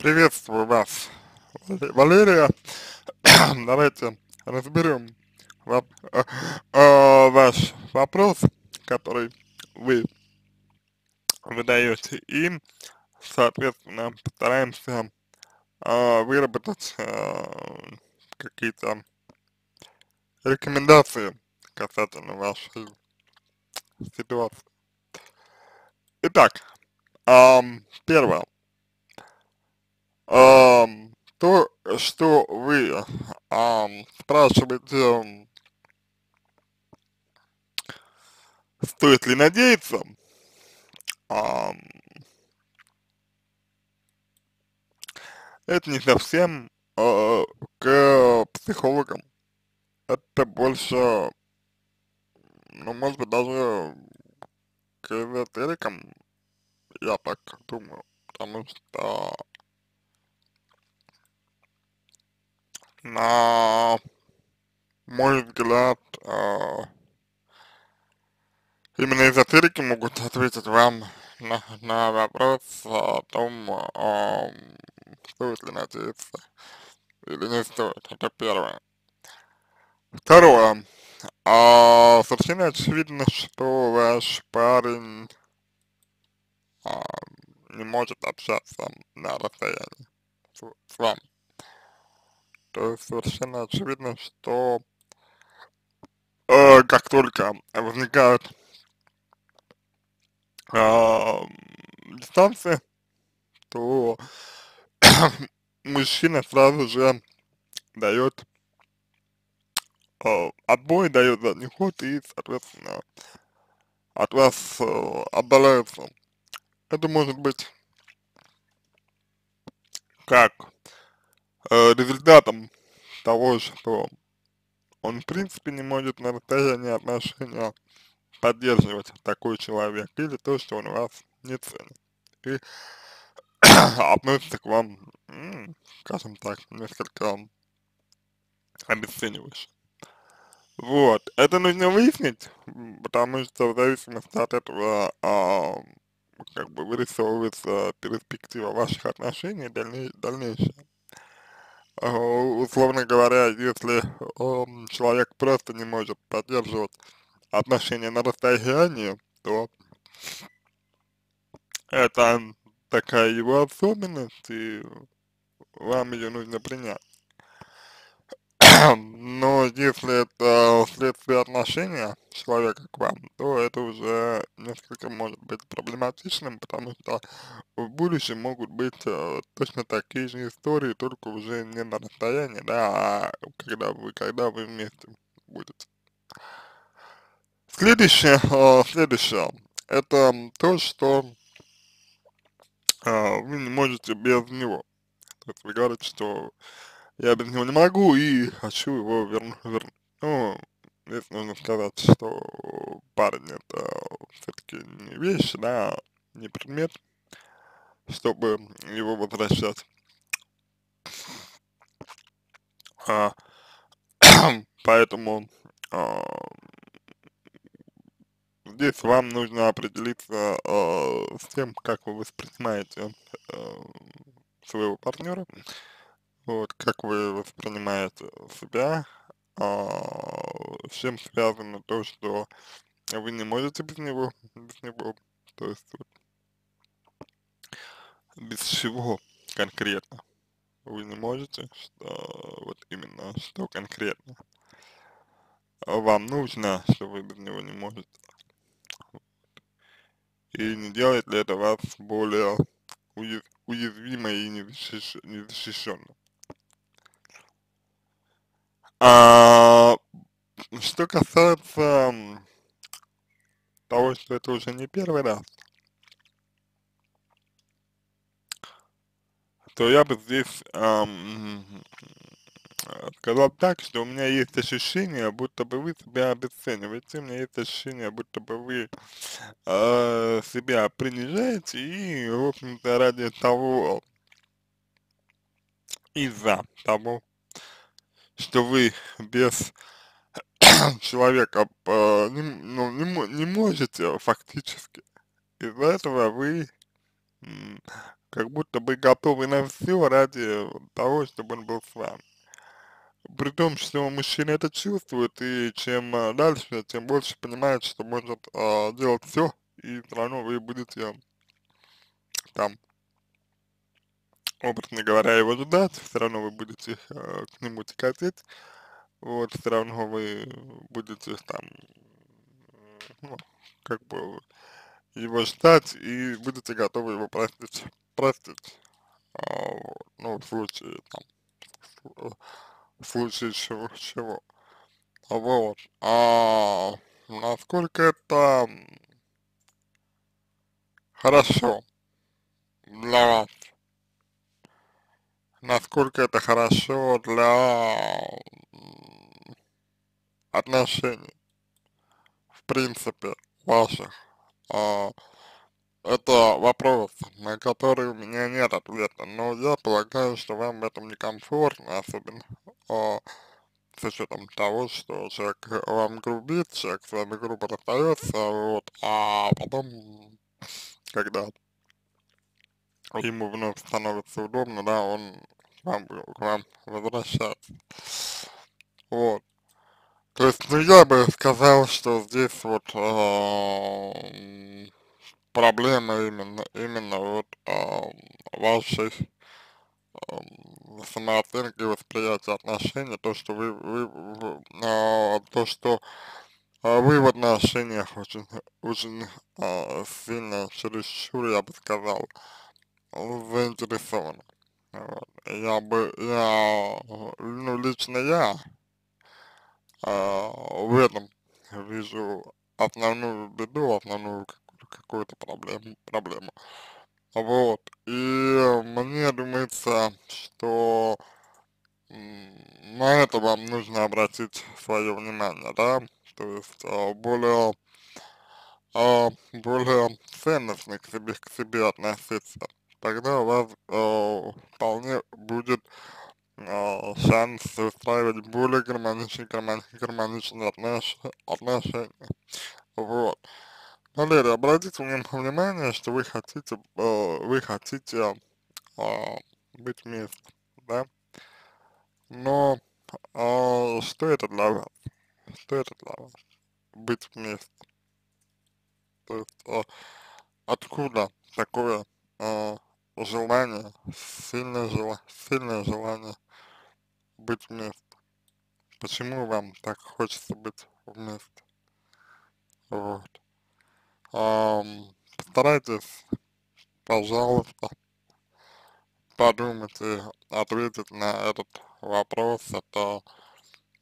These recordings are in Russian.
Приветствую вас, Валерия. Давайте разберем воп э, э, ваш вопрос, который вы выдаете, и, соответственно, постараемся э, выработать э, какие-то рекомендации касательно вашей ситуации. Итак, э, первое. Э, то, что вы э, спрашиваете, стоит ли надеяться, э, это не совсем э, к психологам, это больше, ну, может быть, даже к эзотерикам, я так думаю, потому что на мой взгляд, э, именно эзотерики могут ответить вам на, на вопрос о том, э, стоит ли надеяться или не стоит. Это первое. Второе. А, совершенно очевидно, что ваш парень а, не может общаться на расстоянии с, с вами. То есть совершенно очевидно, что э, как только возникают э, дистанции, то мужчина сразу же дает э, отбой, дает задний ход и, соответственно, от вас э, отдаляется. Это может быть как э, результатом того, что он в принципе не может на расстоянии отношения поддерживать такой человек, или то, что он вас не ценит, и относится к вам, скажем так, несколько обесценивающе. Вот, это нужно выяснить, потому что в зависимости от этого, а, как бы вырисовывается перспектива ваших отношений дальней, дальнейшая. А, условно говоря, если э, человек просто не может поддерживать отношения на расстоянии, то это такая его особенность, и вам ее нужно принять. Но если это следствие отношения человека к вам, то это уже несколько может быть проблематичным, потому что в будущем могут быть э, точно такие же истории, только уже не на расстоянии, да, а когда вы, когда вы вместе будете. Следующее, э, следующее, это то, что э, вы не можете без него. То есть вы говорите, что я без него не могу и хочу его вернуть. Верну. Ну, здесь нужно сказать, что парень это все-таки не вещь, да, не предмет, чтобы его возвращать. А, поэтому а, здесь вам нужно определиться а, с тем, как вы воспринимаете а, своего партнера, вот, как вы воспринимаете себя, а, с чем связано то, что вы не можете без него, без него, то есть вот, без чего конкретно вы не можете, что, вот именно, что конкретно. Вам нужно, что вы без него не можете. И не делает ли это вас более уязвимой и незащищенной. А, что касается того, что это уже не первый раз, то я бы здесь эм, сказал так, что у меня есть ощущение, будто бы вы себя обесцениваете, у меня есть ощущение, будто бы вы э, себя принижаете и, в общем-то, ради того, из-за того, что вы без человека э, не, ну, не, не можете фактически. Из-за этого вы как будто бы готовы на все ради того, чтобы он был с вами. При том, что мужчина это чувствует, и чем а, дальше, тем больше понимает, что может а, делать все, и все равно вы будете там, образно говоря, его ждать, все равно вы будете э, к нему тяготеть, вот, все равно вы будете там, ну, как бы его ждать и будете готовы его простить, простить, а, ну, в случае, там, в случае чего, чего. Вот, а насколько это хорошо для вас, насколько это хорошо для отношений, в принципе, ваших. А, это вопрос, на который у меня нет ответа, но я полагаю, что вам в этом некомфортно, особенно а, с учетом того, что человек вам грубит, человек с вами грубо расстается, вот, а потом, когда ему вновь становится удобно, да, он вам, к вам возвращается. Вот. То есть, ну, я бы сказал, что здесь вот э, проблема именно, именно вот э, вашей э, самооценки восприятия отношений, то, что вы, вы, вы э, то, что э, вы в отношениях очень, очень э, сильно, чересчур, я бы сказал, заинтересованы. Вот. Я бы, я, ну, лично я а, в этом вижу основную беду, основную какую-то проблему, проблему. Вот, и мне думается, что на это вам нужно обратить свое внимание, да, то есть а, более, а, более ценностно к себе, к себе относиться тогда у вас э, вполне будет э, шанс устраивать более гармоничные, гармоничные отнош, отношения. Вот. Валерия, обратите внимание, что вы хотите, э, вы хотите э, быть вместе, да? Но э, что это для вас? Что это для вас? Быть вместе. То есть э, откуда такое э, желание, сильное, жел, сильное желание быть вместе. Почему вам так хочется быть вместе? Вот. Постарайтесь, пожалуйста, подумать и ответить на этот вопрос. Это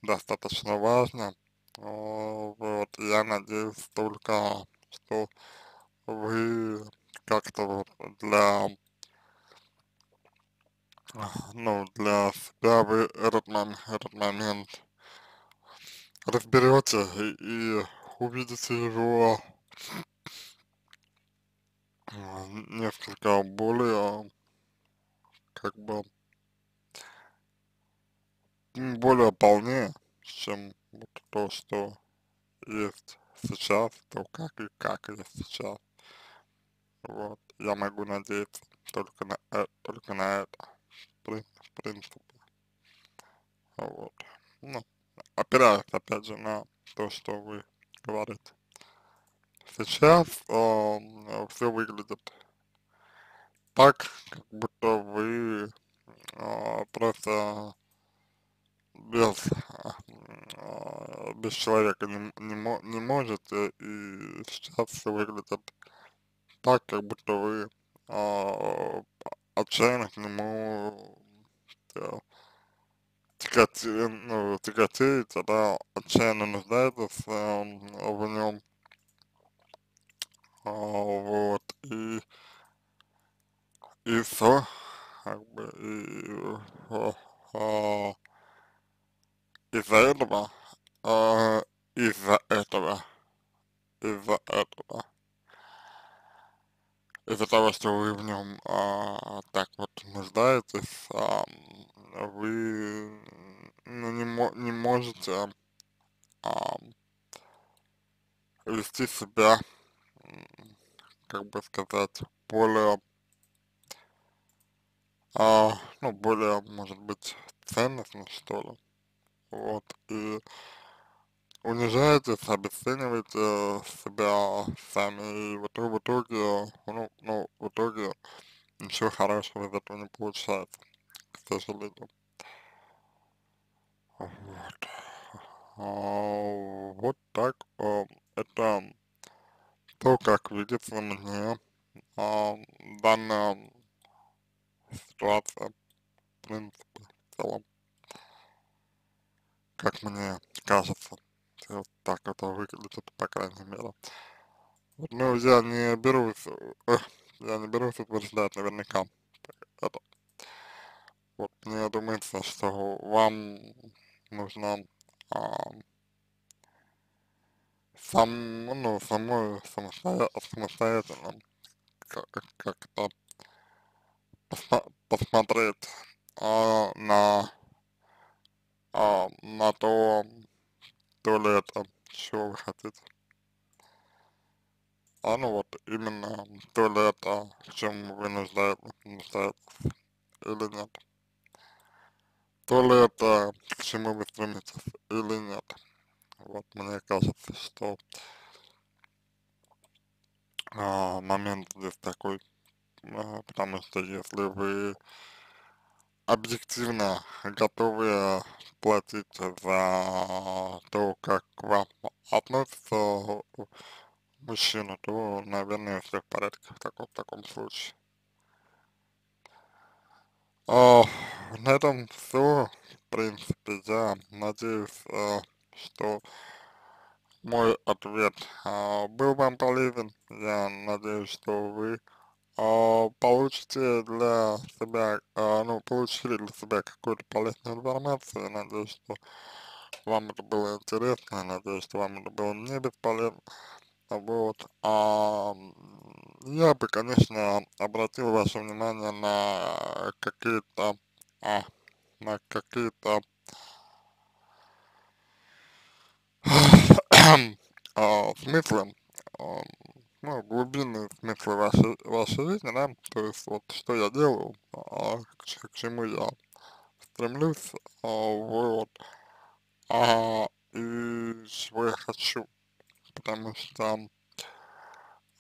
достаточно важно. Вот, я надеюсь только, что вы как-то вот для ну, для себя вы этот, мом этот момент разберете и, и увидите его несколько более, как бы, более полнее, чем вот то, что есть сейчас, то как и как есть сейчас. Вот, я могу надеяться только на, э, только на это в принципе. Вот. Ну, опираясь, опять же, на то, что вы говорите. Сейчас э, все выглядит так, как будто вы э, просто без, э, без человека не, не, не можете, и сейчас все выглядит так, как будто вы э, отчаянно к нему э, тяготе, ну, тяготеете, да, отчаянно нуждаетесь э, в нем, а, вот, и, и все, как бы, и, а, а, из-за этого, а, из-за этого, из-за этого. Из-за того, что вы в нем а, так вот нуждаетесь, а, вы ну, не, мо не можете а, вести себя, как бы сказать, более а, ну, более, может быть, ценностно, что ли, вот, и унижаетесь, обесцениваете себя сами, и в итоге, в итоге, ну, ну, в итоге ничего хорошего из этого не получается, к сожалению. Вот. А, вот так, а, это то, как видится мне а, данная ситуация, в принципе, в целом, как мне кажется, вот так это выглядит, по крайней мере. Ну, я не берусь, э, я не берусь утверждать наверняка это. Вот, мне думается, что вам нужно а, сам, ну, самой самостоя самостоятельно как-то посмотреть а, на, а, на то, то ли это, чего вы хотите. А ну вот именно то ли это, чем вы нуждаетесь, нуждаетесь или нет. То ли это, к чему вы стремитесь или нет. Вот мне кажется, что а, момент здесь такой, а, потому что если вы объективно готовы платить за то, как к вам относится мужчина, то, наверное, все в порядке в таком, в таком случае. А, на этом все, в принципе, я надеюсь, а, что мой ответ а, был вам полезен. Я надеюсь, что вы а, получите для себя, а, ну, получили для себя какую-то полезную информацию. Надеюсь, что вам это было интересно. Надеюсь, что вам это было не бесполезно. Вот. А, я бы, конечно, обратил ваше внимание на какие-то, а, на какие-то а, смыслы, а, ну, глубинные смыслы вашей, вашей жизни, да, то есть вот что я делаю, а, к, к чему я стремлюсь, а, вот, а, и чего я хочу, потому что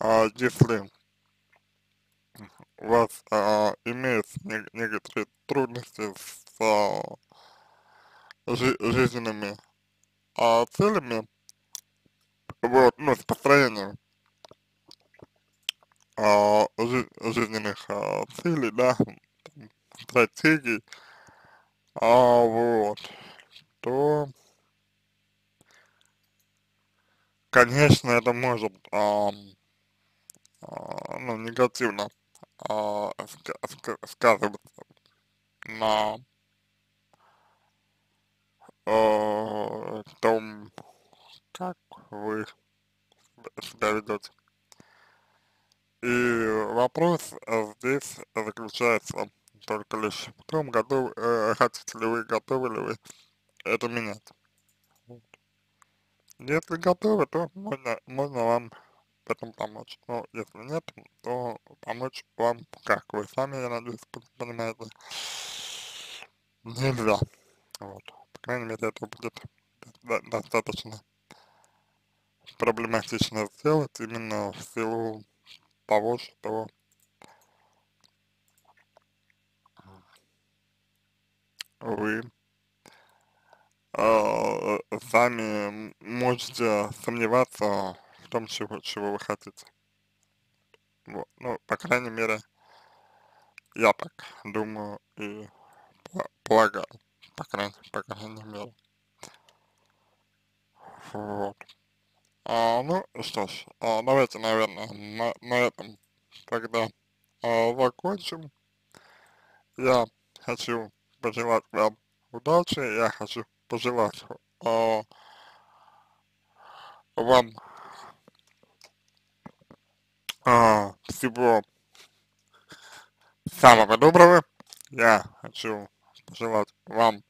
а, если у вас а, имеются не, некоторые трудности с а, жи жизненными а, целями, вот, ну, с построением а, жи жизненных а, целей, да, стратегий, а, вот, то, конечно, это может, а, а, ну, негативно а, ска ска сказываться на а, том, как вы себя ведете. И вопрос здесь заключается только лишь в том, готов, э, хотите ли вы, готовы ли вы это менять. Если готовы, то можно, можно вам в этом помочь. Но если нет, то помочь вам, как вы сами, я надеюсь, понимаете, нельзя. Вот. По крайней мере, это будет достаточно проблематично сделать именно в силу того, что вы э, сами можете сомневаться в том, чего, чего вы хотите. Вот. Ну, по крайней мере, я так думаю и полагаю, по крайней, по крайней мере. Вот. А, ну что ж, а, давайте, наверное, на, на этом тогда а, закончим. Я хочу пожелать вам удачи, я хочу пожелать а, вам а, всего самого доброго. Я хочу пожелать вам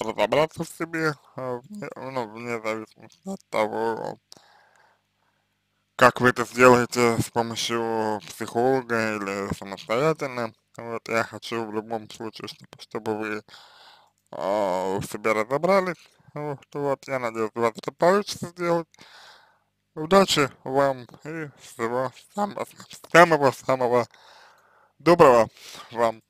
разобраться в себе, э, ну, вне зависимости от того, как вы это сделаете с помощью психолога или самостоятельно, вот, я хочу в любом случае, чтобы, чтобы вы а, в себе разобрались, вот, вот, я надеюсь, у вас это получится сделать, удачи вам и всего самого-самого доброго вам.